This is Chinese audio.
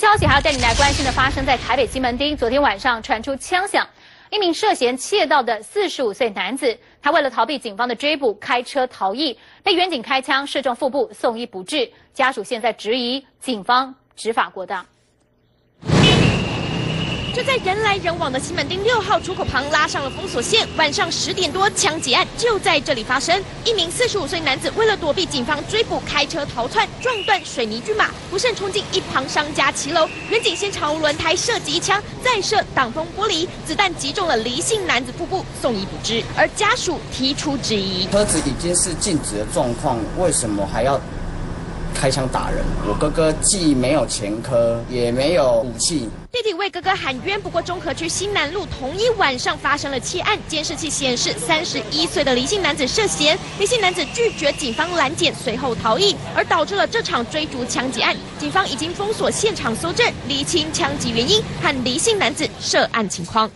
消息还要带你来关心的，发生在台北西门町，昨天晚上传出枪响，一名涉嫌窃盗的四十五岁男子，他为了逃避警方的追捕，开车逃逸，被远警开枪射中腹部，送医不治。家属现在质疑警方执法过当。就在人来人往的西门町六号出口旁拉上了封锁线。晚上十点多，枪击案就在这里发生。一名四十五岁男子为了躲避警方追捕，开车逃窜，撞断水泥巨马，不慎冲进一旁商家骑楼。远警先朝轮胎射击一枪，再射挡风玻璃，子弹击中了离姓男子腹部，送医不治。而家属提出质疑：车子已经是静止的状况，为什么还要？开枪打人，我哥哥既没有前科，也没有武器。弟弟为哥哥喊冤，不过中和区新南路同一晚上发生了窃案，监视器显示三十一岁的李姓男子涉嫌，李姓男子拒绝警方拦截，随后逃逸，而导致了这场追逐枪击案。警方已经封锁现场搜证，厘清枪击原因和李姓男子涉案情况。